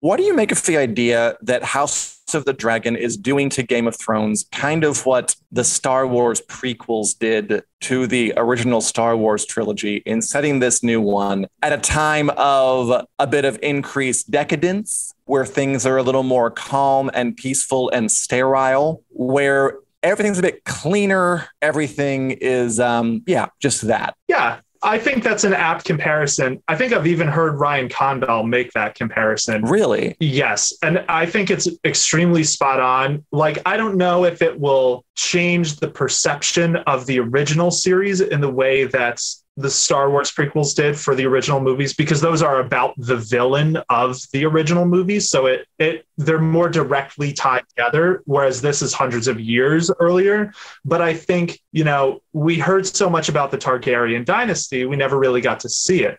What do you make of the idea that House of the Dragon is doing to Game of Thrones kind of what the Star Wars prequels did to the original Star Wars trilogy in setting this new one at a time of a bit of increased decadence, where things are a little more calm and peaceful and sterile, where everything's a bit cleaner. Everything is, um, yeah, just that. Yeah. I think that's an apt comparison. I think I've even heard Ryan Condal make that comparison. Really? Yes. And I think it's extremely spot on. Like, I don't know if it will change the perception of the original series in the way that the Star Wars prequels did for the original movies because those are about the villain of the original movies. So it it they're more directly tied together, whereas this is hundreds of years earlier. But I think, you know, we heard so much about the Targaryen dynasty, we never really got to see it.